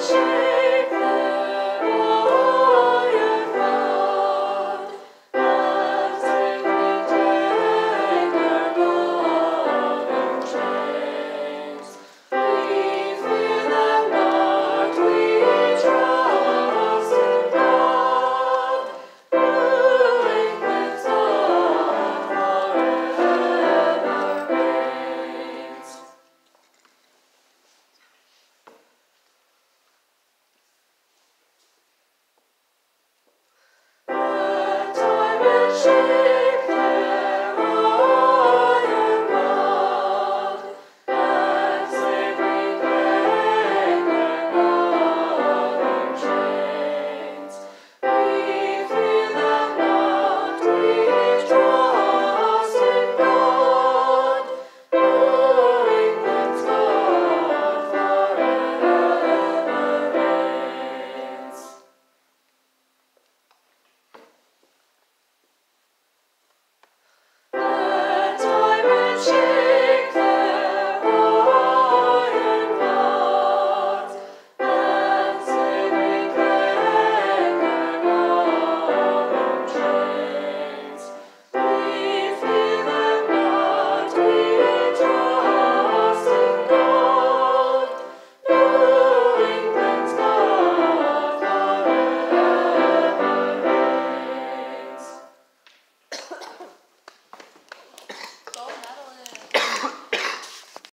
sunshine.